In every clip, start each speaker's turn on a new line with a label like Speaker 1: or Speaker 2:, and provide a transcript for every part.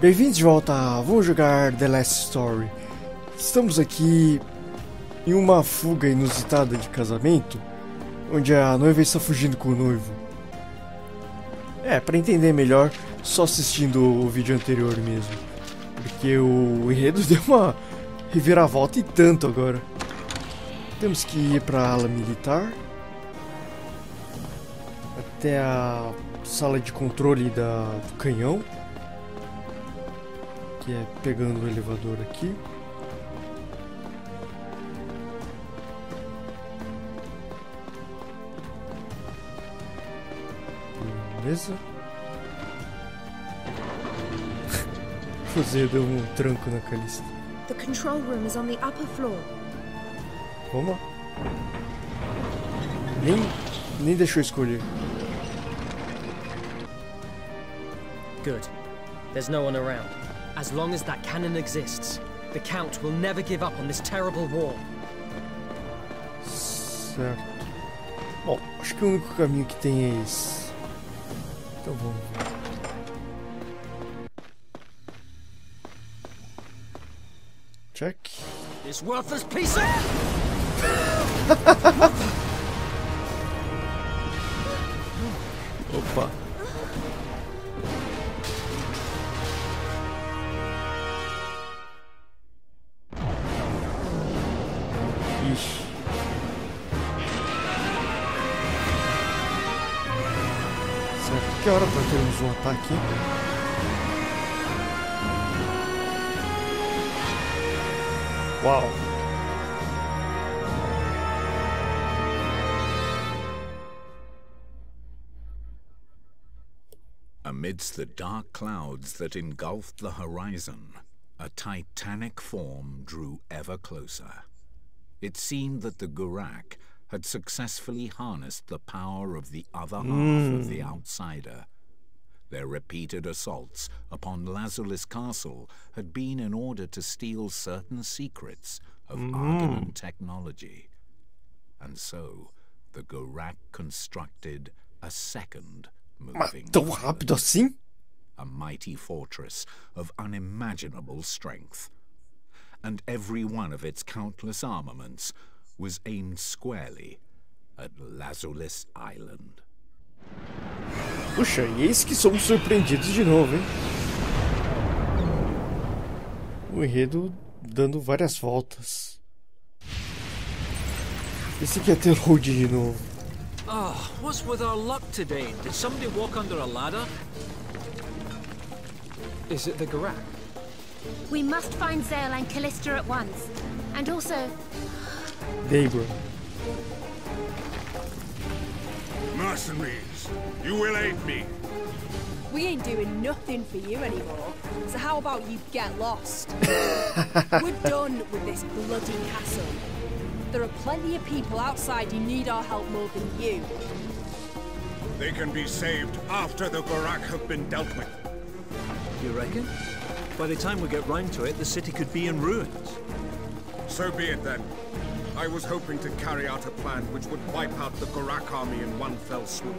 Speaker 1: Bem-vindos de volta a Vou Jogar The Last Story. Estamos aqui em uma fuga inusitada de casamento, onde a noiva está fugindo com o noivo. É, para entender melhor, só assistindo o vídeo anterior mesmo. Porque o enredo deu uma reviravolta e tanto agora. Temos que ir para a ala militar até a sala de controle da, do canhão que é pegando o elevador aqui. Beleza. Você deu um tranco na Calista.
Speaker 2: The control room is on the upper floor.
Speaker 1: Vamos lá. Nem, nem deixou escolher.
Speaker 3: Good. There's no one around. As long as that cannon exists, the Count will never give up on this terrible war.
Speaker 1: Certo. Bom, acho que o único caminho que tem é esse. Então vamos ver. Check.
Speaker 3: This worthless piece of...
Speaker 1: Que hora? Uau.
Speaker 4: Amidst the dark clouds that engulfed the horizon, a titanic form drew ever closer. It seemed that the Gurak had successfully harnessed the power of the other half of the outsider. Their repeated assaults upon Lazulis Castle had been in order to steal certain secrets of Argonan technology. And so, the Gorak constructed a second moving
Speaker 1: rápido assim?
Speaker 4: a mighty fortress of unimaginable strength. And every one of its countless armaments was aimed squarely at Lazulis Island.
Speaker 1: Puxa, e eis que somos surpreendidos de novo, hein? O enredo dando várias voltas. Esse aqui é ter load de novo.
Speaker 5: Oh, what's with our luck today? Did somebody walk under a ladder?
Speaker 3: Is it the Garak?
Speaker 2: We must find Zale and Callista at once. And also,
Speaker 1: Debra.
Speaker 6: Mercenaries, you will aid me.
Speaker 7: We ain't doing nothing for you anymore. So how about you get lost? We're done with this bloody castle. There are plenty of people outside who need our help more than you.
Speaker 6: They can be saved after the Gorak have been dealt with.
Speaker 5: You reckon? By the time we get round to it, the city could be in ruins.
Speaker 6: So be it then. I was hoping to carry out a plan which would wipe out the Gorak army in one fell swoop.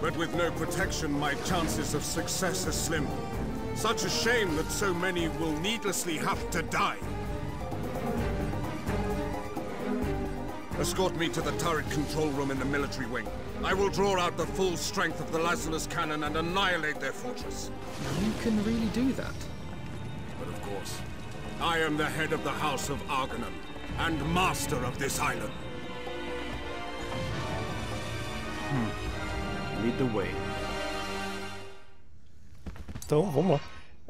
Speaker 6: But with no protection, my chances of success are slim. Such a shame that so many will needlessly have to die. Escort me to the turret control room in the military wing. I will draw out the full strength of the Lazarus cannon and annihilate their fortress.
Speaker 5: You can really do that.
Speaker 6: But of course, I am the head of the House of Argonan, and master of this island.
Speaker 5: Lead the way.
Speaker 1: Então, vamos lá.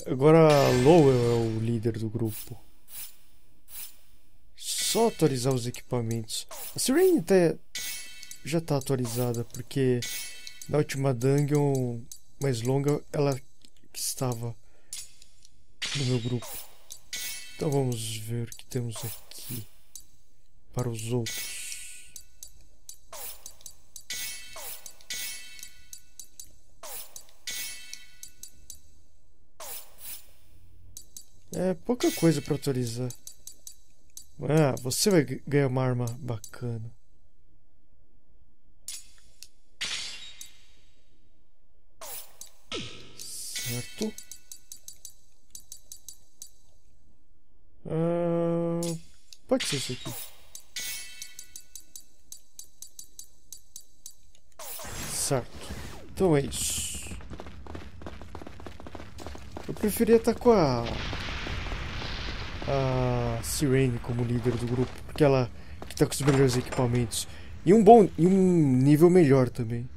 Speaker 1: Agora Lowell é o líder do grupo. Só atualizar os equipamentos. A Serene até já está atualizada, porque na última dungeon mais longa ela estava no meu grupo. Então vamos ver o que temos aqui para os outros. É pouca coisa para atualizar. Ah, você vai ganhar uma arma bacana. Certo. Ah, pode ser isso aqui. Certo. Então é isso. Eu preferia estar com a. A Sirene como líder do grupo, porque ela que tá com os melhores equipamentos. E um bom. E um nível melhor também.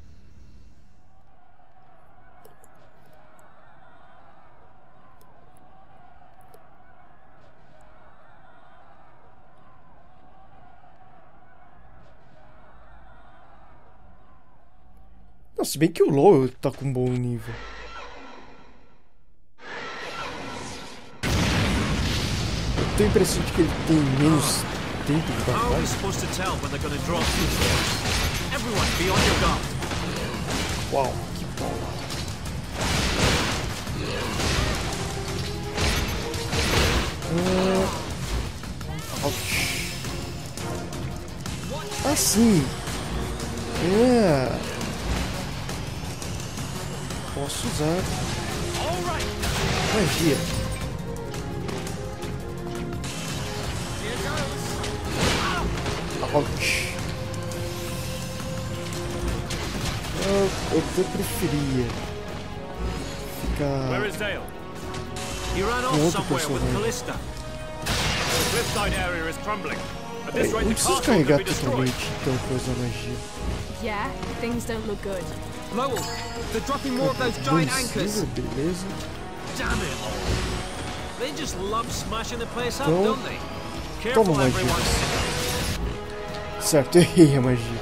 Speaker 1: Não, se bem que o LoL tá com um bom nível. Eu tenho a impressão de que ele tem menos tempo de batalha. Uau, que bola. Ah, ouch. Assim. É. Posso usar magia. Ouch. Eu, eu preferia ficar.
Speaker 5: off
Speaker 1: outro personagem.
Speaker 8: This rate,
Speaker 1: não preciso carregar totalmente então usar magia.
Speaker 7: Yeah, things don't look good.
Speaker 3: Lowell, they're dropping more of those giant anchors.
Speaker 1: Beleza.
Speaker 5: Damn it all. They just love smashing the place up,
Speaker 1: Então,
Speaker 5: don't they? Careful,
Speaker 1: toma magia.
Speaker 5: everyone.
Speaker 1: Certo, errei a magia.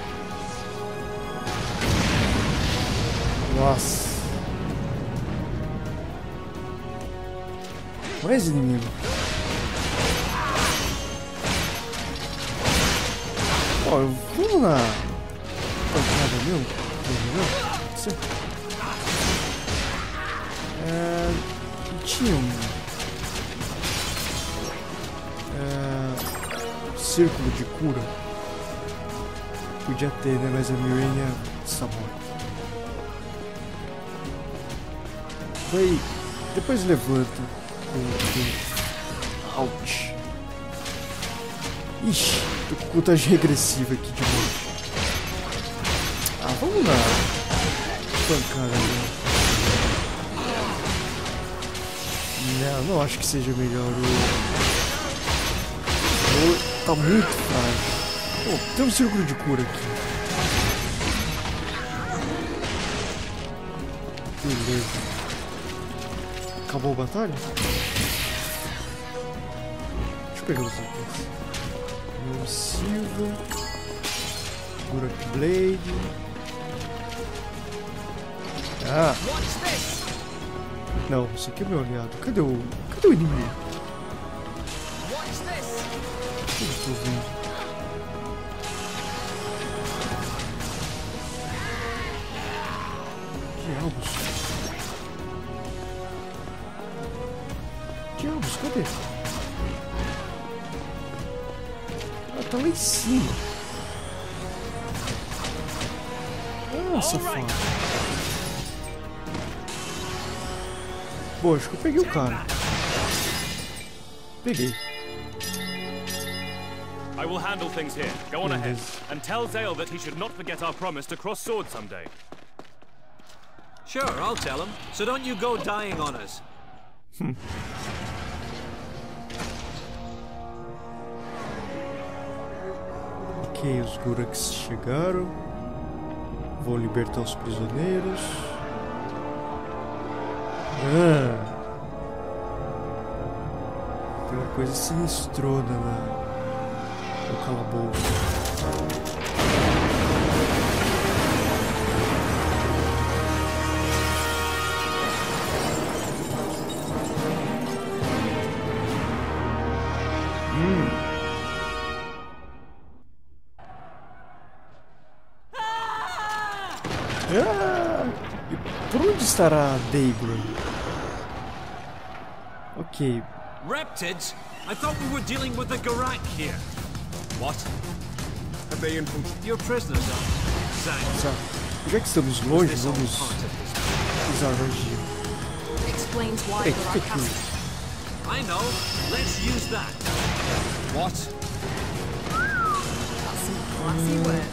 Speaker 1: Nossa. Mais inimigo. Ó, eu vou na pancada mesmo. Entendeu? Você... É... Tinha um... É... Círculo de cura. Podia ter, né? Mas a está morta. Vai. Depois levanta. Ouch. Ixi, tô com contagem regressiva aqui de novo. Ah, vamos lá. Pancada ali. Não, não acho que seja melhor o. o tá muito frágil. Tem um círculo de cura aqui. Beleza. Acabou a batalha? Deixa eu pegar os itens. Silva. Gurak Blade. Ah! Não, esse aqui é meu aliado. Cadê o. Cadê o inimigo? O que eu estou vendo? Diabos. Diabos, cadê? Ela tá lá em cima. Ah, safado. Bom, acho que eu peguei o cara. Peguei.
Speaker 8: I will handle things here. Go on ahead. And tell Zale that he should not forget our promise to cross swords someday.
Speaker 5: Sure, I'll tell him. So don't you go dying on us.
Speaker 1: Ok, os Guraks chegaram. Vou libertar os prisioneiros. Ah. Tem uma coisa sinistrona na, no calabouço. Ah! Por onde estará Daybreak? Ok,
Speaker 5: Reptids? I thought we were dealing with the Garak here.
Speaker 6: What? Have they infiltrated?
Speaker 5: Your prisoners are.
Speaker 1: Já que estamos longe, vamos usar magia.
Speaker 7: Explains why
Speaker 1: que que é
Speaker 7: has
Speaker 1: aquilo?
Speaker 5: I know. Let's use that.
Speaker 6: What?
Speaker 7: Classy work.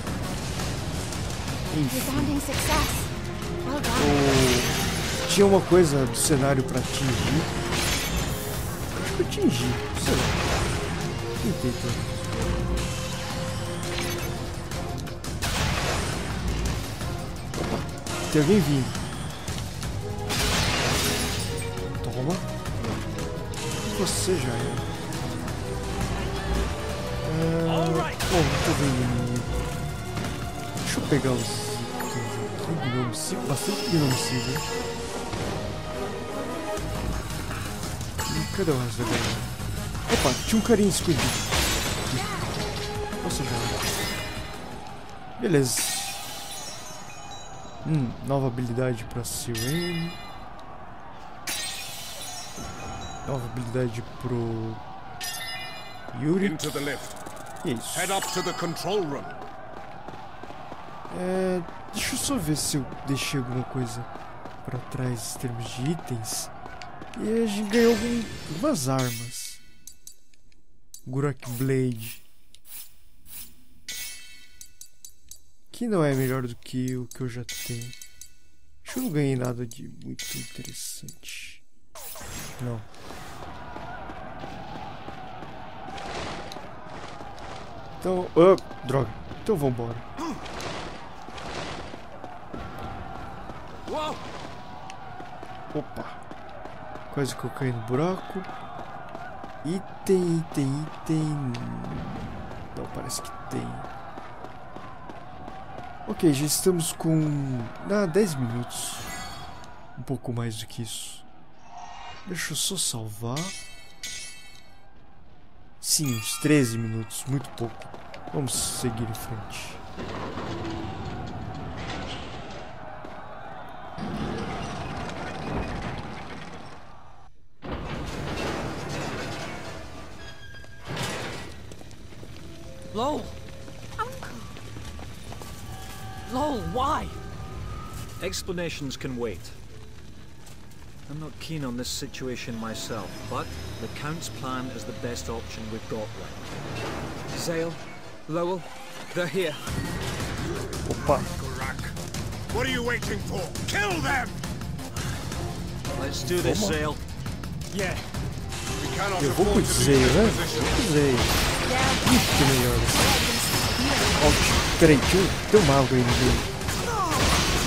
Speaker 1: Enfim.
Speaker 2: Resounding success. Well done.
Speaker 1: O- Tinha uma coisa do cenário pra atingir. Acho que eu atingi, sei lá. Tentei tem alguém vindo. Toma. Você já é. Ah, bom, muito bem, menino. Deixa eu pegar os aqui. Bastante gnomicida. Cadê o resto da galera? Opa, tinha um carinha escondido. Ou seja, beleza. Hum, nova habilidade pra Sirene. Nova habilidade pro Yuri.
Speaker 6: Into the lift.
Speaker 1: Isso.
Speaker 6: Head up to the control room.
Speaker 1: É, deixa eu só ver se eu deixei alguma coisa pra trás em termos de itens. E a gente ganhou algum- algumas armas. Gurak Blade. Que não é melhor do que o que eu já tenho. Acho que eu não ganhei nada de muito interessante. Não. Então, droga. Então vambora. Opa! Quase que eu caí no buraco. Item, item, item. Não, parece que tem. Ok, já estamos com. Ah, 10 minutos. Um pouco mais do que isso. Deixa eu só salvar. Sim, uns 13 minutos, muito pouco. Vamos seguir em frente.
Speaker 3: Lowell! Lowell, why?
Speaker 5: Explanations can wait. I'm not keen on this situation myself, but the Count's plan is the best option we've got right
Speaker 3: Zale, Lowell, they're here.
Speaker 1: Opa!
Speaker 6: Gorak. What are you waiting for? Kill them!
Speaker 5: Let's do this,
Speaker 1: Come.
Speaker 5: Zale.
Speaker 3: Yeah.
Speaker 6: We cannot
Speaker 1: Eu
Speaker 6: afford to
Speaker 1: Zay,
Speaker 6: lose this position.
Speaker 1: Que melhor. Ó, peraí, deixa eu água aí no meio.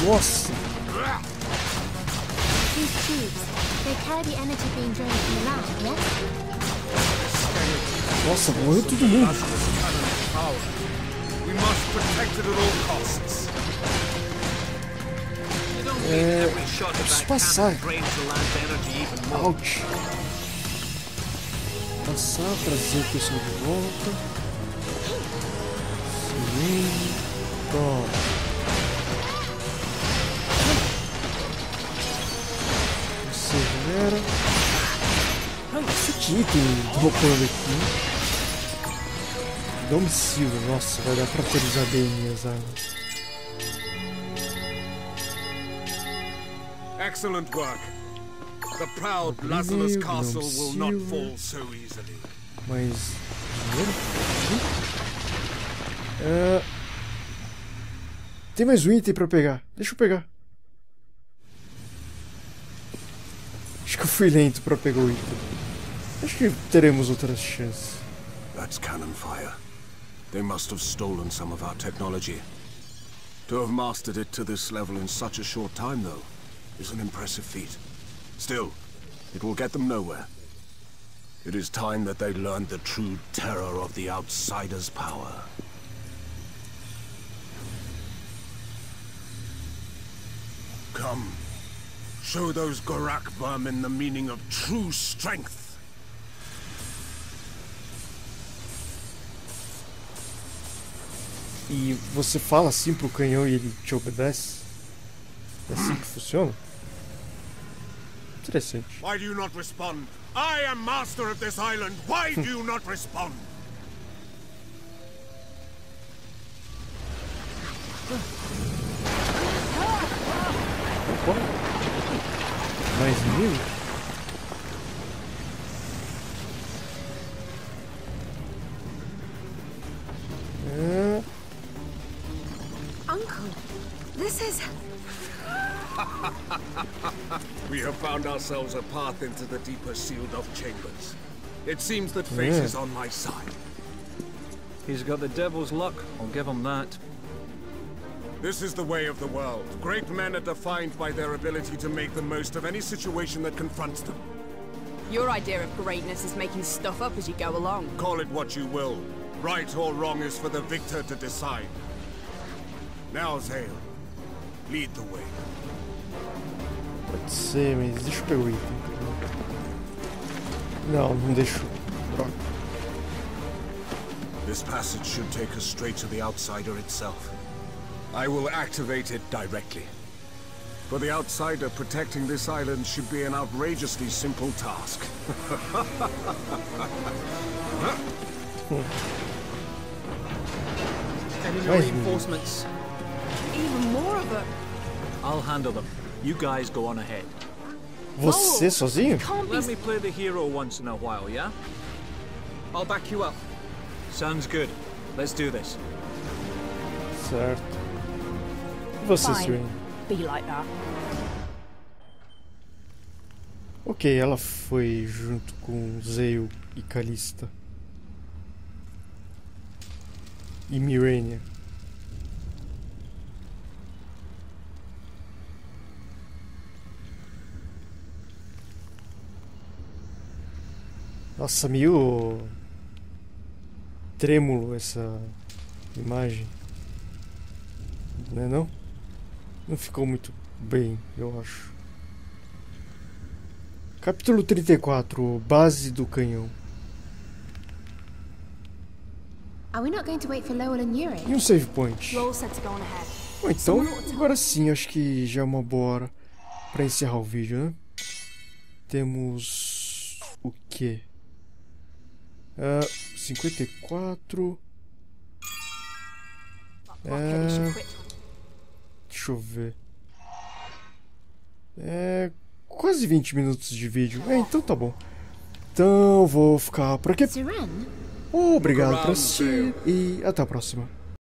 Speaker 1: Nossa!
Speaker 2: These tubes, they carry the energy being drained from the?
Speaker 1: Nossa, morreu todo mundo.
Speaker 5: Of
Speaker 1: preciso passar. Ouch! Passar, trazer o pessoal de volta. Sirene. Toma. Você já era. Esse aqui tem dropando aqui. Domicílio, nossa, vai dar pra atualizar bem minhas armas.
Speaker 6: Excellent work. The proud Lazarus Castle will not fall so easily.
Speaker 1: Mas. Dinheiro? É... Tem mais um item pra pegar. Deixa eu pegar. Acho que eu fui lento pra pegar o item. Acho que teremos outras chances.
Speaker 6: That's cannon fire. They must have stolen some of our technology. To have mastered it to this level in such a short time, though, is an impressive feat. Still, it will get them nowhere. It is time that they learned the true terror of the Outsider's power. Come. Show those Gorak vermin the meaning of true strength.
Speaker 1: E você fala assim pro canhão e ele te obedece? É assim que funciona? Interessante.
Speaker 6: Why do you not respond? I am master of this island. Why do you not respond?
Speaker 1: Mais
Speaker 6: ourselves a path into the deeper sealed off chambers. It seems that fate is on my side.
Speaker 5: He's got the devil's luck, I'll give him that.
Speaker 6: This is the way of the world. Great men are defined by their ability to make the most of any situation that confronts them.
Speaker 7: Your idea of greatness is making stuff up as you go along.
Speaker 6: Call it what you will. Right or wrong is for the victor to decide. Now, Zale, lead the way.
Speaker 1: Pode ser, mas deixa eu pegar o item. Não, não deixou. Droga.
Speaker 6: This passage should take us straight to the outsider itself. I will activate it directly. For the outsider, protecting this island should be an outrageously simple task.
Speaker 3: Any more reinforcements?
Speaker 7: Even more of them.
Speaker 5: I'll handle them. You guys go on ahead.
Speaker 1: Você sozinho?
Speaker 7: Can't be
Speaker 5: Let me play the hero once in a while, yeah?
Speaker 3: I'll back you up.
Speaker 5: Sounds good. Let's do this.
Speaker 1: Certo. E você,
Speaker 7: Fine.
Speaker 1: Sirene?
Speaker 7: be like that.
Speaker 1: Ok, ela foi junto com Zeio e Calista. E Mirenia. Nossa, meio trêmulo essa imagem. Não é não? Não ficou muito bem, eu acho. Capítulo 34 Base do Canhão.
Speaker 2: Are we not going to wait for Lowell and Yuri?
Speaker 1: E um save point.
Speaker 7: Roll said to go on ahead.
Speaker 1: Bom, então, agora sim, acho que já é uma boa hora pra encerrar o vídeo, né? Temos. O quê? Ah, 54.
Speaker 7: Kenny should
Speaker 1: É. Deixa eu ver. É. Quase 20 minutos de vídeo. É, então tá bom. Então vou ficar por aqui. Obrigado por assistir e até a próxima.